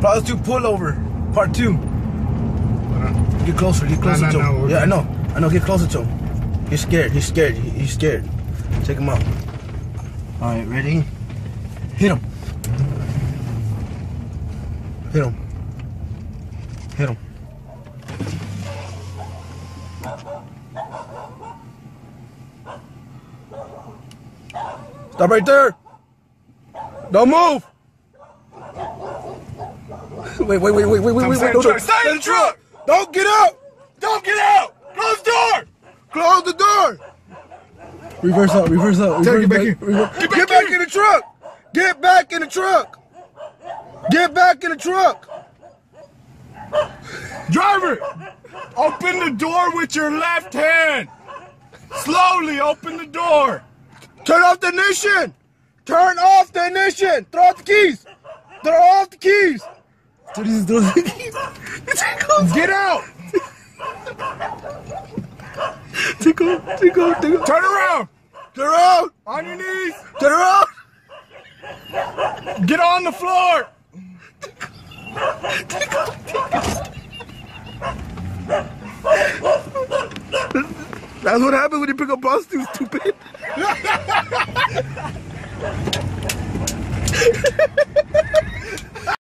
Prostitute pullover, part two. Get closer, get closer no, to no, him. we're yeah, I know, I know. Get closer to him. He's scared. He's scared. He's scared. Take him out. All right, ready? Hit him. Hit him. Hit him. Stop right there. Don't move. Wait, wait, wait, wait, wait, wait, wait, wait. Stay in Don't, the don't, truck. Stay in the truck. Don't get out. Don't get out! Close the door! Close the door. Reverse out, reverse out. Take Reverse it back reverse- Get Get back back, in. in the truck. Get back in the truck. Get back in the truck. Driver! Open the door with your left hand! Slowly open the door! Turn off the ignition. Turn off the ignition. Throw out the keys. Throw off the keys. Throw these- throw the keys. Take off. Get out! Take off. Take off. Take off. Turn around! Turn around. On your knees! Turn around. Get on the floor! That's what happens when you pick up prostitutes, stupid.